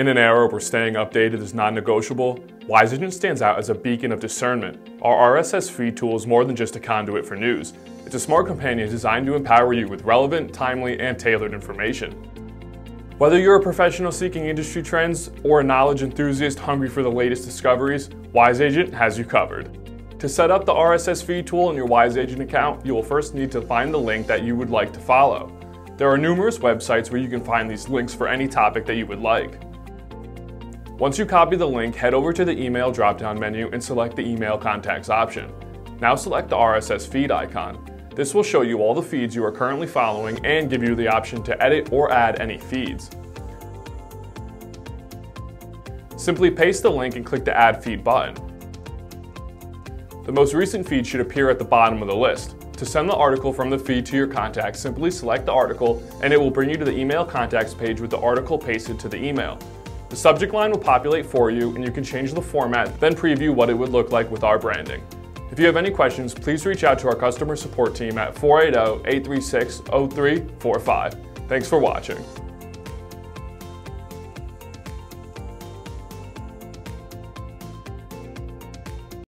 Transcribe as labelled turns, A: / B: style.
A: In an era where staying updated is non-negotiable, WiseAgent stands out as a beacon of discernment. Our RSS feed tool is more than just a conduit for news. It's a smart companion designed to empower you with relevant, timely, and tailored information. Whether you're a professional seeking industry trends or a knowledge enthusiast hungry for the latest discoveries, WiseAgent has you covered. To set up the RSS feed tool in your WiseAgent account, you will first need to find the link that you would like to follow. There are numerous websites where you can find these links for any topic that you would like. Once you copy the link, head over to the email drop-down menu and select the email contacts option. Now select the RSS feed icon. This will show you all the feeds you are currently following and give you the option to edit or add any feeds. Simply paste the link and click the Add Feed button. The most recent feed should appear at the bottom of the list. To send the article from the feed to your contacts, simply select the article and it will bring you to the email contacts page with the article pasted to the email. The subject line will populate for you and you can change the format, then preview what it would look like with our branding. If you have any questions, please reach out to our customer support team at 480-836-0345. Thanks for watching.